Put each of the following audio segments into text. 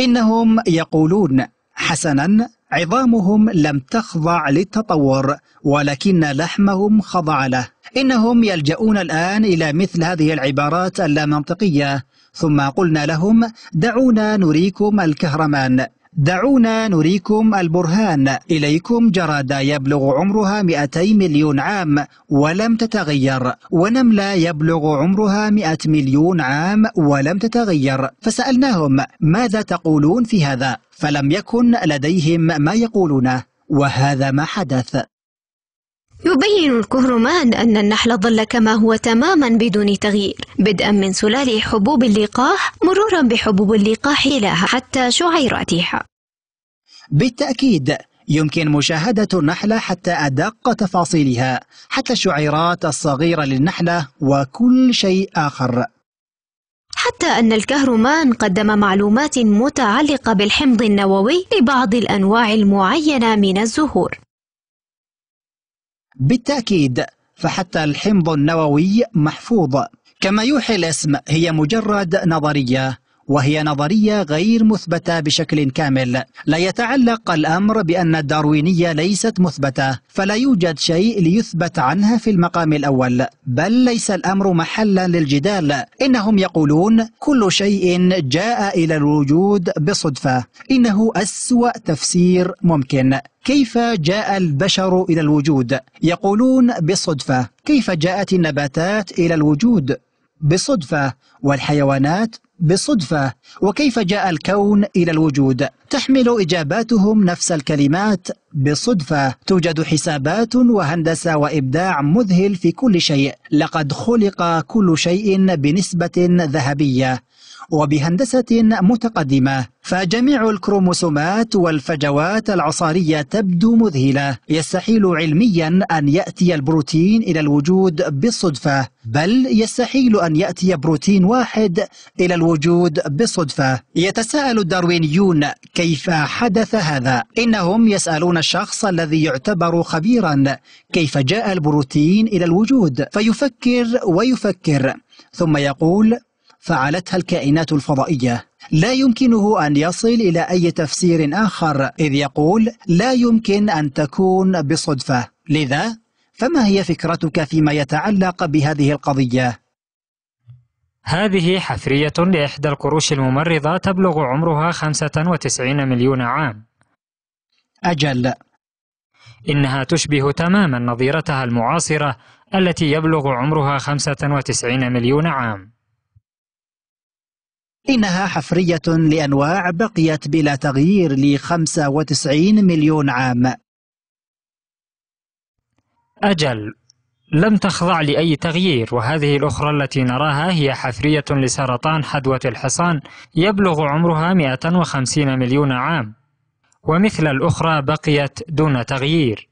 إنهم يقولون حسنا عظامهم لم تخضع للتطور ولكن لحمهم خضع له. إنهم يلجؤون الآن إلى مثل هذه العبارات اللامنطقية ثم قلنا لهم دعونا نريكم الكهرمان. دعونا نريكم البرهان. إليكم جرادة يبلغ عمرها 200 مليون عام ولم تتغير. ونملة يبلغ عمرها 100 مليون عام ولم تتغير. فسألناهم ماذا تقولون في هذا؟ فلم يكن لديهم ما يقولونه. وهذا ما حدث. يبين الكهرمان أن النحل ظل كما هو تماما بدون تغيير بدءا من سلال حبوب اللقاح مرورا بحبوب اللقاح لها حتى شعيراتها. بالتأكيد يمكن مشاهدة النحلة حتى أدق تفاصيلها حتى الشعيرات الصغيرة للنحلة وكل شيء آخر. حتى أن الكهرمان قدم معلومات متعلقة بالحمض النووي لبعض الأنواع المعينة من الزهور. بالتأكيد فحتى الحمض النووي محفوظ. كما يوحي الاسم هي مجرد نظرية. وهي نظرية غير مثبتة بشكل كامل. لا يتعلق الأمر بأن الداروينية ليست مثبتة فلا يوجد شيء ليثبت عنها في المقام الأول بل ليس الأمر محلا للجدال. إنهم يقولون كل شيء جاء إلى الوجود بصدفة. إنه أسوأ تفسير ممكن. كيف جاء البشر إلى الوجود؟ يقولون بالصدفة كيف جاءت النباتات إلى الوجود؟ بصدفة. والحيوانات بصدفة وكيف جاء الكون إلى الوجود؟ تحمل إجاباتهم نفس الكلمات. بصدفة توجد حسابات وهندسة وإبداع مذهل في كل شيء. لقد خلق كل شيء بنسبة ذهبية وبهندسة متقدمة. فجميع الكروموسومات والفجوات العصارية تبدو مذهلة. يستحيل علميا أن يأتي البروتين إلى الوجود بالصدفة بل يستحيل أن يأتي بروتين واحد إلى الوجود بالصدفة يتساءل الداروينيون كيف حدث هذا؟ إنهم يسألون الشخص الذي يعتبر خبيرا. كيف جاء البروتين إلى الوجود؟ فيفكر ويفكر. ثم يقول فعلتها الكائنات الفضائية. لا يمكنه أن يصل إلى أي تفسير آخر إذ يقول لا يمكن أن تكون بصدفة. لذا فما هي فكرتك فيما يتعلق بهذه القضية؟ هذه حفرية لإحدى القروش الممرضة تبلغ عمرها 95 مليون عام. أجل. إنها تشبه تماما نظيرتها المعاصرة التي يبلغ عمرها 95 مليون عام. إنها حفرية لأنواع بقيت بلا تغيير ل 95 مليون عام. أجل. لم تخضع لأي تغيير وهذه الأخرى التي نراها هي حفرية لسرطان حدوة الحصان يبلغ عمرها 150 مليون عام. ومثل الأخرى بقيت دون تغيير.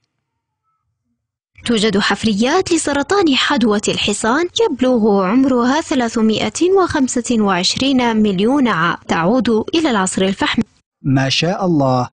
توجد حفريات لسرطان حدوة الحصان يبلغ عمرها 325 مليون عام. تعود إلى العصر الفحمي ما شاء الله.